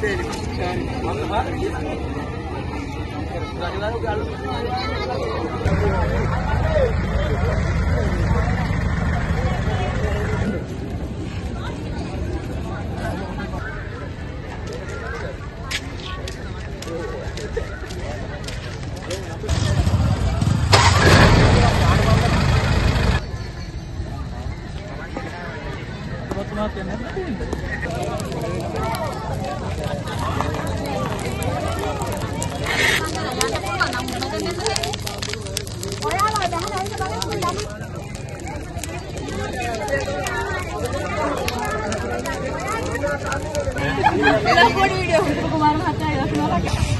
ප්‍රශ්නේ මොකද මොකද කියලා මේක තමයි ප්‍රශ්නේ. මේකට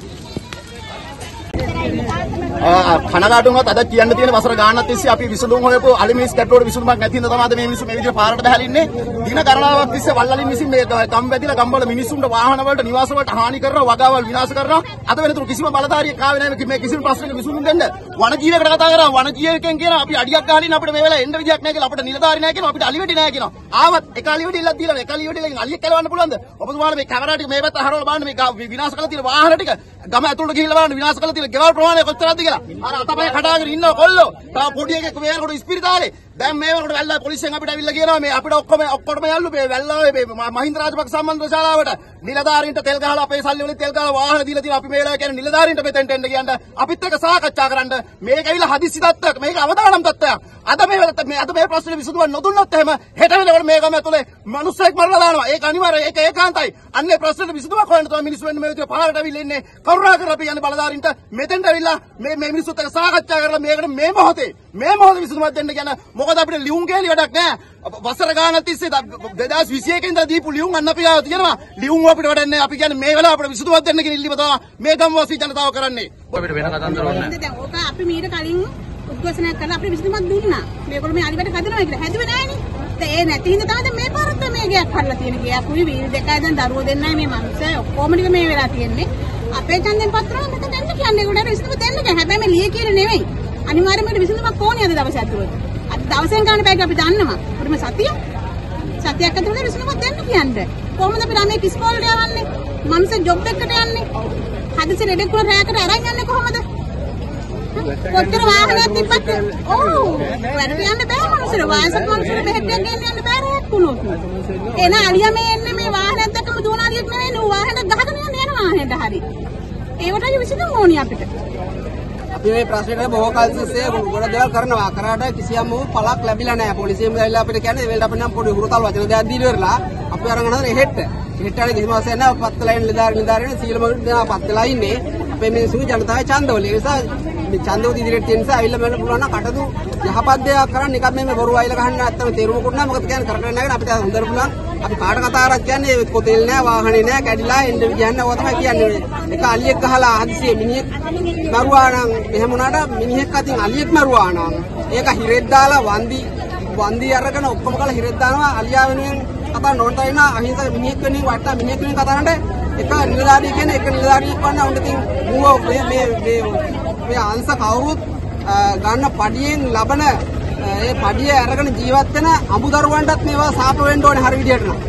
කනගාටුවත් අද කියන්න තියෙන වසර ගානක් තිස්සේ අපි විසඳුම් හොයපු අලිමිස් කැට්ටුවට විසඳුමක් නැති හින්දා තමයි අද මේ මිනිස්සු මේ විදිහට පාරට බහැලින්නේ. දින ගණනාවක් තිස්සේ වල්ලලින් විසින් මේ ගම් වැදිලා ගම්වල මිනිස්සුන්ට වාහන වලට නිවාස වලට හානි කරනවා වගාවල් විනාශ කරනවා. අද වෙනතුරු කිසිම බලධාරියෙක් ආවේ නැහැ මේ කිසිම ප්‍රශ්නයක විසඳුම් දෙන්න. වන ජීවයකට කතා කරා? වන ජීවකෙන් කියන අපි අඩියක් ගහලින් අපිට මේ වෙලාවේ එන්න විදියක් නැහැ කියලා අපිට නිලධාරි නැහැ කියනවා අපිට අලිවෙඩි නැහැ කියනවා ආවත් එක අලිවෙඩි ඉල්ලක් දීලා එක අලිවෙඩි ඉල්ලකින් අලියෙක් කලවන්න පුළුවන්ද? ඔබතුමාලා මේ කැමරා ටික මේ පැත්ත හරවලා බලන්න මේ ගා- විනාශ කරලා තියෙන වාහන ටික. ගම ඇතුළට ගිහිල්ලා බලන්න විනාශ කරලා තියෙන ගෙවල් ප්‍රමාණය කොච්චරද කියලා. අර අතපය කඩාගෙන ඉන්න කොල්ලෝ. තා පොඩි එකෙක් මේ යනකොට ඉස්පිරිතාලේ. දැන් මේ වෙනකොට වැල්ලා පොලිසියෙන් අපිට ඇවිල්ලා කියනවා මේ අපිට ඔක්කොම ඔක්කොටම යල්ලු මේ වැල්ලාවේ මේ ම- මහින්ද රාජපක්ෂ සම්බන්ධ ශාලාවට නිලධාරීන්ට තෙල් ගහලා අපේ සල්ලි වලින් තෙල් ගහලා වාහන දීලා තියෙනවා. අපි මේ වෙලාවේ කියන්නේ නිලධාරීන්ට මෙතෙන්ට එන්න කියන්න. අපිත් එක්ක සාකච්ඡා කරන්න. මේක ඇවිල්ලා හදිස්සි තත්ත්වයක්. මේක අවදානම් තත්ත්වයක්. අද මේ වෙලත් මේ අද මේ ප්‍රශ්නේ විසඳුමක් නොදුන්නොත් එහෙම හෙට වෙනකොට මේ ගම ඇතුලේ මිනිස්සෙක් මරලා දානවා. ඒක අනිවාර්යයි. ඒක ඒකාන්තයි. අන්නේ ප්‍රශ්නෙට විසඳුමක් හොයන්න තමයි මිනිස්සු වෙන මේ විදිහට පහළට ඇවිල්ලා ඉන්නේ. කරුණා කරලා අපි යන්නේ බලධාරීන්ට. මෙතෙන්ට ඇවිල්ලා මේ මේ මිනිස්සුත් එක්ක සාකච්ඡා කරලා මේකට මේ මොහොතේ මේ මොහොතේ විසඳුමක් දෙන්න කියන මොකද අපිට ලියුම් කේලි වැඩක් නැහැ වසර ගානක් තිස්සේ 2021 ඉඳලා දීපු ලියුම් අන්න අපි ආව තියෙනවා ලියුම් අපිට වැඩක් නැහැ අපි කියන්නේ මේ වෙලාව අපිට විසඳුමක් දෙන්න කියන ඉල්ලීම තමයි මේ ගම්වාසී ජනතාව කරන්නේ අපිට වෙන කතන්දර දැන් ඕක අපි මීට කලින් උද්ඝෝෂණයක් කරලා අපිට විසඳුමක් දුන්නා. මේගොල්ලෝ මේ අලිවට හදනවා කියලා. හැදුවේ නෑනේ. දැන් ඒ නැති හින්දා තමයි මේ පාරත් මේ ගයක් හදලා තියෙන. ගයක් උයි වීල් දෙකයි දැන් දරුවෝ දෙන්නයි මේ මනුස්සය ඔක්කොම ටික මේ වෙලා තියෙන්නේ. අපේ ඡන්දෙන් පත්‍රව මෙතන දෙන්න කියන්නේ. ඒගොල්ලෝ විසඳුම දෙන්න බෑ. හැබැයි මේ ලිය කියලා නෙවෙයි. අනිවාර්යයෙන්ම විසඳුමක් ඕනේ අද දවසේ ඇතුළත. අද දවසෙන් ගන්න බෑ අපි දන්නවා. උඩම සතිය සතියක් ඇතුළත විසඳුමක් දෙන්න කියන්නේ. කොහොමද අපි ළමයි ඉස්කෝලේට යවන්නේ? මනුස්ස ජොබ් එකකට යන්නේ. හදිසි ලෙඩෙක් වුණා රැයකට අරන් යන්නේ කොහොමද? කොච්චර වාහනයක් තිබ්බත් ඔව් වැඩට යන්න බෑ මනුස්සර වයසක මනුස්සර බෙහෙත් ගෙන්න යන්න බෑ රැයක් වුණොත් එන අලියා මේ එන්නේ මේ වාහනයත් එක්කම දුවන අලියෙක් නෙවෙයි නෝ වාහනයක් ගහගෙන යන්න යන වාහනයට හරි ඒවට විසඳුම් ඕනි අපිට අපි මේ ප්‍රශ්නෙට බොහෝ කල් තිස්සේ ගොඩ දේවල් කරනවා කරාට කිසියම් වූ පළක් ලැබිලා නැහැ පොලිසියෙන් ඇවිල්ලා අපිට කියන්නේ ඒ වෙලට අපි නම් පොඩි හුරුතල් වචන දෙයක් දීලා ඉවරලා අපි අරන් යනවා එහෙට එහෙට යන කිසිම අවශ්‍යයක් නැහැ පත් වෙලා ඉන්න නිලධාරි නිලධාරින සීලම දෙනා පත් වෙලා ඉන්නේ අපේ මිනිස්සුගේ ජනතාවගේ ඡන්දවල. ඒ නිසා මේ ඡන්දවල ඉදිරියට තියෙන නිසා ඇවිල්ලා මෙන්න පුළුවන් නම් කටදු යහපත් දෙයක් කරන්න නිකන් මේ බොරු අයිල ගහන්න නැත්තම් තේරුමකුත් නැහැ. මොකද කියන්නේ කරගෙන නැගෙන අපිට හොඳට පුළුවන්. අපි කාට කතා කරත් කියන්නේ කොතෙල් නැහැ, වාහනේ නැහැ, කැඩිලා එන්න විදිහක් නැහැ. ඔය තමයි කියන්නේ. එක අලියෙක් ගහලා හදිසියෙ මිනිහෙක් මරුවා නම් එහෙම වුණාට මිනිහෙක් අතින් අලියෙක් මරුවා නම් ඒක හිරෙත් දාලා වන්දි වන්දි අරගෙන ඔක්කොම කරලා හිරෙත් දානවා අලියා වෙනුවෙන් කතා නොන්ට වෙන අහිංසක මිනිහෙක් වෙනුවෙන් වටා මිනිහෙක් වෙනුවෙන් කතා කරනට එක නිලධාරියෙක් කියන්නේ එක නිලධාරියෙක් වන්න උන්ට තින් ඌව මේ මේ මේ මේ අංශ කවුරුත් අ, ගන්න පඩියෙන් ලබන අ, ඒ පඩිය අරගෙන ජීවත් වෙන අමුදරුවන්ටත් මේවා සාප වෙන්න ඕනේ හරි විදියට නම්.